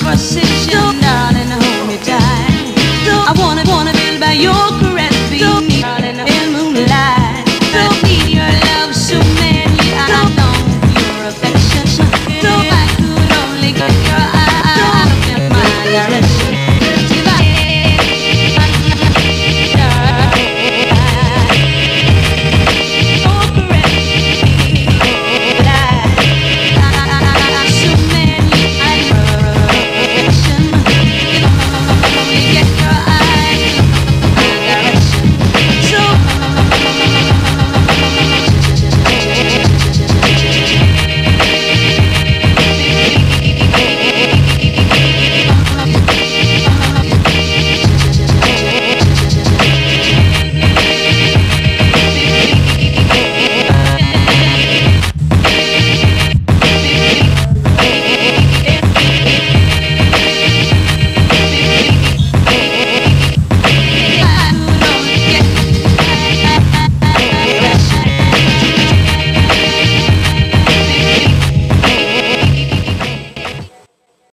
conversation now.